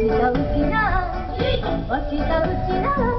ちらうちら落ちたうちら